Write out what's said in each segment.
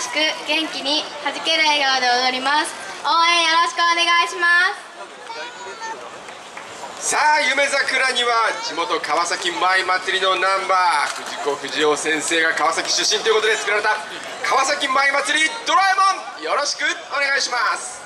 しく元気に弾ける笑顔で踊ります。応援よろしくお願いします。さあ夢桜には地元川崎舞祭りのナンバー。藤子不二雄先生が川崎出身ということで作られた川崎舞祭りドラえもん。よろしくお願いします。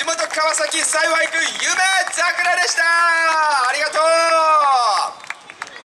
地元川崎幸く夢桜でした。ありがとう。